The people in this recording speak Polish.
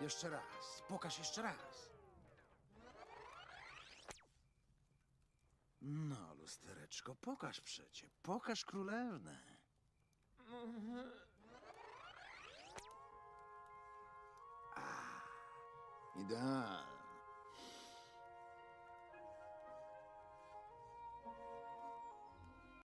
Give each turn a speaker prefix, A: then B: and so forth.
A: Jeszcze raz. Pokaż jeszcze raz. No, lustereczko, pokaż przecie. Pokaż królewnę. A, idealnie.